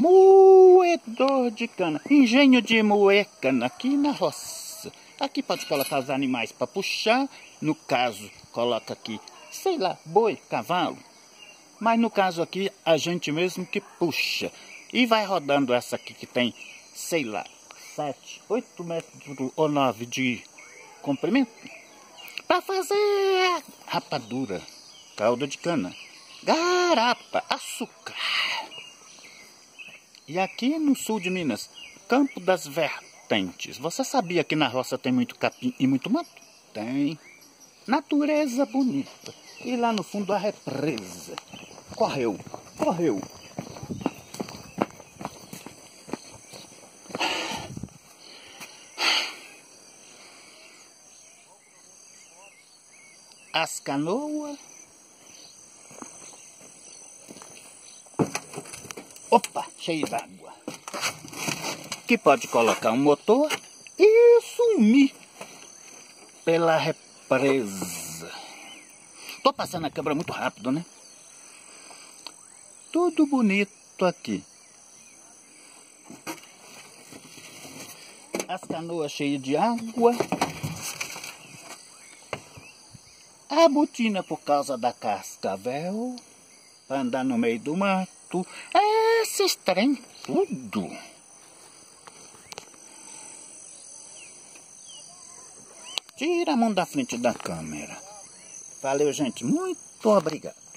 Moedor de cana. Engenho de moer cana aqui na roça. Aqui pode colocar os animais para puxar. No caso, coloca aqui, sei lá, boi, cavalo. Mas no caso aqui, a gente mesmo que puxa. E vai rodando essa aqui que tem, sei lá, 7, 8 metros ou 9 de comprimento. Para fazer rapadura, calda de cana, garapa, açúcar. E aqui no sul de Minas, Campo das Vertentes. Você sabia que na roça tem muito capim e muito mato? Tem. Natureza bonita. E lá no fundo a represa. Correu, correu. As canoas Opa, cheio d'água. Que pode colocar um motor e sumir pela represa. Tô passando a câmera muito rápido, né? Tudo bonito aqui. As canoas cheias de água. A botina por causa da cascavel. Para andar no meio do mato. É esses trem tudo. Tira a mão da frente da câmera. Valeu, gente. Muito obrigado.